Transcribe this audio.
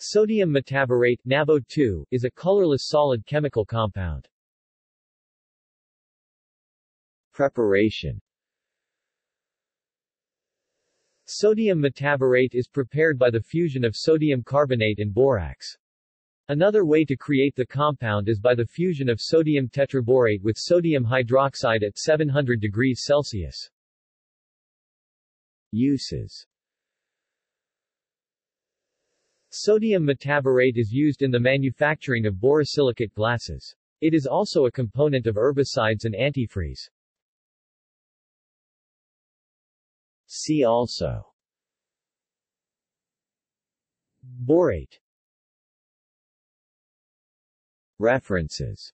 Sodium metaborate NaBO2, is a colorless solid chemical compound. Preparation Sodium metaborate is prepared by the fusion of sodium carbonate and borax. Another way to create the compound is by the fusion of sodium tetraborate with sodium hydroxide at 700 degrees Celsius. Uses Sodium metaborate is used in the manufacturing of borosilicate glasses. It is also a component of herbicides and antifreeze. See also Borate References